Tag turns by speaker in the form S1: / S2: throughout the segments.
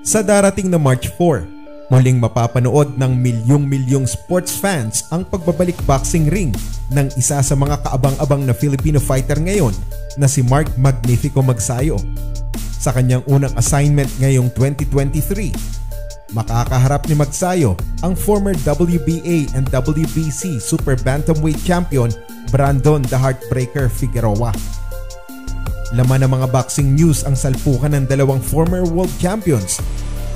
S1: Sa darating na March 4, muling mapapanood ng milyong-milyong sports fans ang pagbabalik boxing ring ng isa sa mga kaabang-abang na Filipino fighter ngayon na si Mark Magnifico Magsayo. Sa kanyang unang assignment ngayong 2023, makakaharap ni Magsayo ang former WBA and WBC Super Bantamweight Champion Brandon the Heartbreaker Figueroa. Laman ng mga boxing news ang salpukan ng dalawang former world champions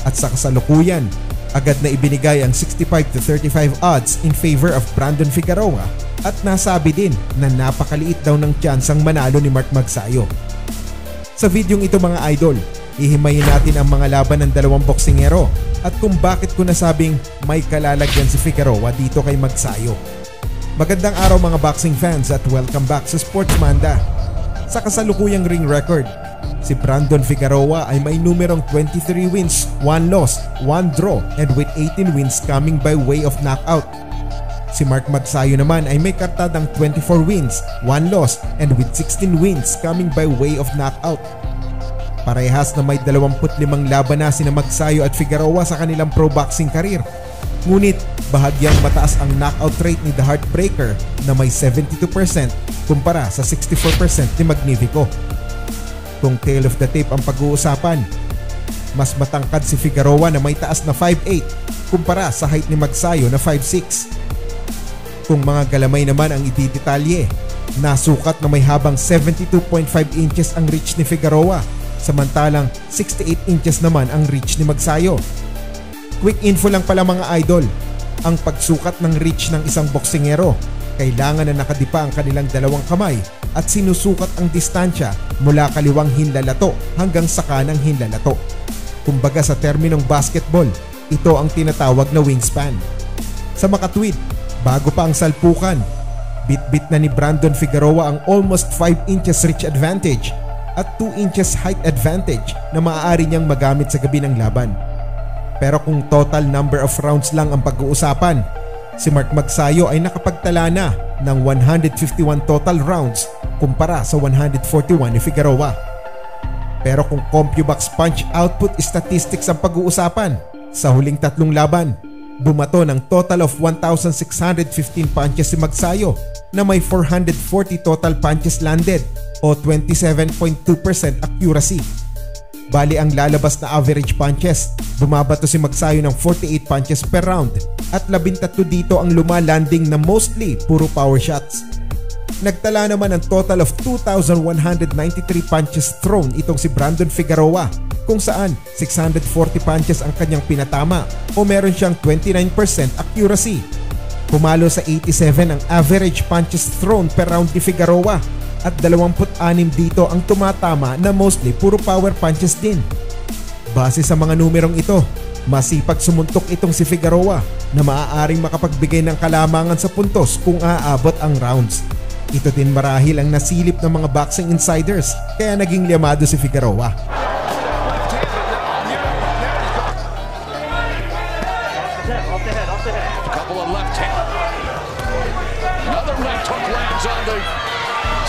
S1: at sa kasalukuyan, agad na ibinigay ang 65 to 35 odds in favor of Brandon Figueroa at nasabi din na napakaliit daw ng tsansang manalo ni Mark Magsayo. Sa videong ito mga idol, ihimayin natin ang mga laban ng dalawang boksingero at kung bakit ko nasabing may kalalagyan si Figueroa dito kay Magsayo. Magandang araw mga boxing fans at welcome back sa Sports Manda. Sa kasalukuyang ring record, si Brandon Figueroa ay may numerong 23 wins, 1 loss, 1 draw and with 18 wins coming by way of knockout. Si Mark Magsayo naman ay may kartadang 24 wins, 1 loss and with 16 wins coming by way of knockout. Parehas na may 25 laban na sina Magsayo at Figueroa sa kanilang pro boxing career. Ngunit bahagyang mataas ang knockout rate ni The Heartbreaker na may 72% kumpara sa 64% ni Magnifico. Kung tail of the tape ang pag-uusapan, mas matangkad si Figueroa na may taas na 5'8 kumpara sa height ni Magsayo na 5'6. Kung mga galamay naman ang itidetalye, nasukat na may habang 72.5 inches ang reach ni Figueroa samantalang 68 inches naman ang reach ni Magsayo. Quick info lang pala mga idol, ang pagsukat ng reach ng isang boksingero kailangan na nakadipa ang kanilang dalawang kamay at sinusukat ang distansya mula kaliwang hinlalato hanggang sa kanang hinlalato. Kumbaga sa terminong basketball, ito ang tinatawag na wingspan. Sa makatwid, bago pa ang salpukan, bit-bit na ni Brandon Figueroa ang almost 5 inches reach advantage at 2 inches height advantage na maaari niyang magamit sa gabi ng laban. Pero kung total number of rounds lang ang pag-uusapan, si Mark Magsayo ay nakapagtala na ng 151 total rounds kumpara sa 141 ni Figueroa. Pero kung CompuBox Punch Output Statistics ang pag-uusapan, sa huling tatlong laban, bumato ng total of 1,615 punches si Magsayo na may 440 total punches landed o 27.2% accuracy. Bali ang lalabas na average punches, bumabato si Magsayo ng 48 punches per round at 13 dito ang lumalanding na mostly puro power shots. Nagtala naman ng total of 2,193 punches thrown itong si Brandon Figueroa kung saan 640 punches ang kanyang pinatama o meron siyang 29% accuracy. Pumalo sa 87 ang average punches thrown per round ni Figueroa at 26 dito ang tumatama na mostly puro power punches din. Base sa mga numerong ito, masipag sumuntok itong si Figueroa na maaaring makapagbigay ng kalamangan sa puntos kung aabot ang rounds. Ito din marahil ang nasilip ng mga boxing insiders kaya naging liamado si Figueroa.
S2: Couple of left. Another left hook lands on the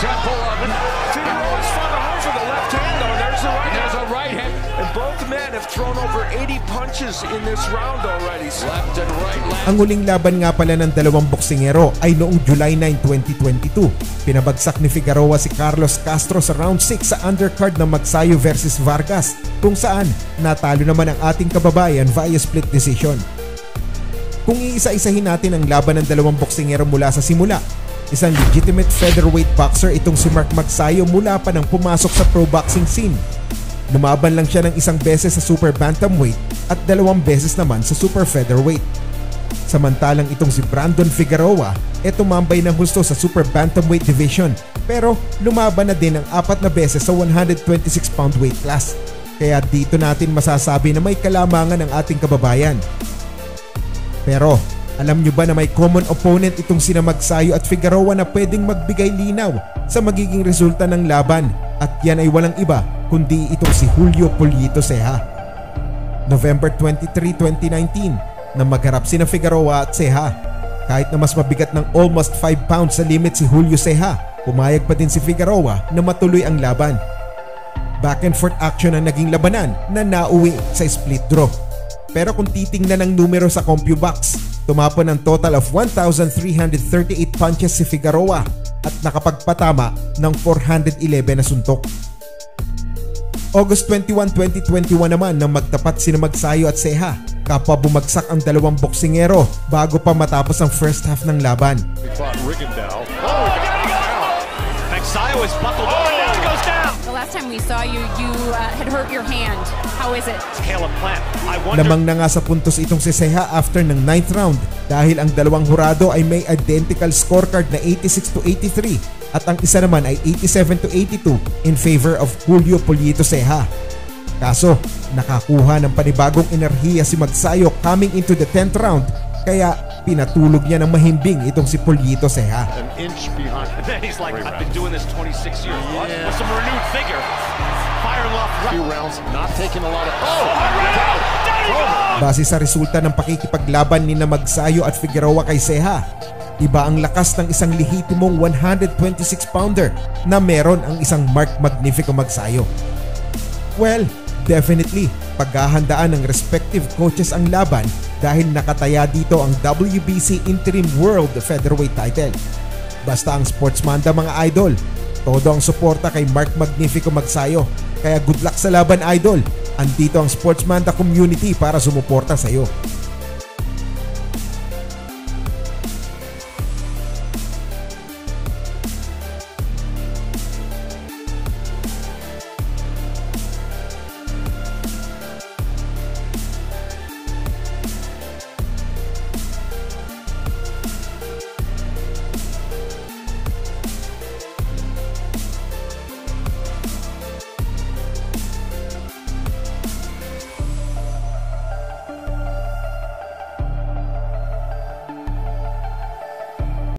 S2: temple of it.
S3: Figueroa's found a home for the left hand, though. There's the right
S2: there's
S3: hand.
S2: a right hand.
S3: And both men have thrown over 80 punches in this round already. So
S2: Left and right land.
S1: Ang huling laban nga pala ng dalawang boksingero ay noong July 9, 2022. Pinabagsak ni Figueroa si Carlos Castro sa round 6 sa undercard ng Magsayo versus Vargas kung saan natalo naman ang ating kababayan via split decision. Kung iisa-isahin natin ang laban ng dalawang boksingero mula sa simula, isang legitimate featherweight boxer itong si Mark Magsayo mula pa nang pumasok sa pro boxing scene. Lumaban lang siya ng isang beses sa super bantamweight at dalawang beses naman sa super featherweight. Samantalang itong si Brandon Figueroa e tumambay ng gusto sa super bantamweight division pero lumaban na din ng apat na beses sa 126 pound weight class. Kaya dito natin masasabi na may kalamangan ang ating kababayan. Pero alam nyo ba na may common opponent itong sina Magsayo at Figueroa na pwedeng magbigay linaw sa magiging resulta ng laban at yan ay walang iba kundi itong si Julio Polito Ceja. November 23, 2019 na magharap sina Figueroa at Ceja. Kahit na mas mabigat ng almost 5 pounds sa limit si Julio Ceja, pumayag pa din si Figueroa na matuloy ang laban. Back and forth action ang naging labanan na nauwi sa split draw. Pero kung titingnan ang numero sa CompuBox, tumapon ng total of 1,338 punches si Figueroa at nakapagpatama ng 411 na suntok. August 21, 2021 naman nang magtapat sina Magsayo at Seha kapwa bumagsak ang dalawang boksingero bago pa matapos ang first half ng laban.
S4: Oh, Magsayo is buckled he goes down.
S5: The last time we saw you, you uh, had hurt your hand. How is it?
S4: Caleb Plant. I wonder.
S1: Lamang na nga sa puntos itong si Seha after ng 9th round dahil ang dalawang hurado ay may identical scorecard na 86 to 83 at ang isa naman ay 87 to 82 in favor of Julio Polito Seha. Kaso, nakakuha ng panibagong enerhiya si Magsayo coming into the 10th round kaya pinatulog niya ng mahimbing itong si Polito Seha.
S2: An inch behind.
S4: And then he's like, I've been doing this 26 years. What?
S2: Yeah.
S4: With some renewed vigor. Firing off.
S2: Few rounds, not taking a lot of. Oh,
S4: Down he goes!
S1: Base sa resulta ng pakikipaglaban ni na Magsayo at Figueroa kay Seha, iba ang lakas ng isang lehitimong 126 pounder na meron ang isang Mark Magnifico Magsayo. Well, definitely, paghahandaan ng respective coaches ang laban dahil nakataya dito ang WBC Interim World Featherweight title. Basta ang sportsmanda mga idol, todo ang suporta kay Mark Magnifico Magsayo. Kaya good luck sa laban idol. Andito ang sportsmanda community para sumuporta sa iyo.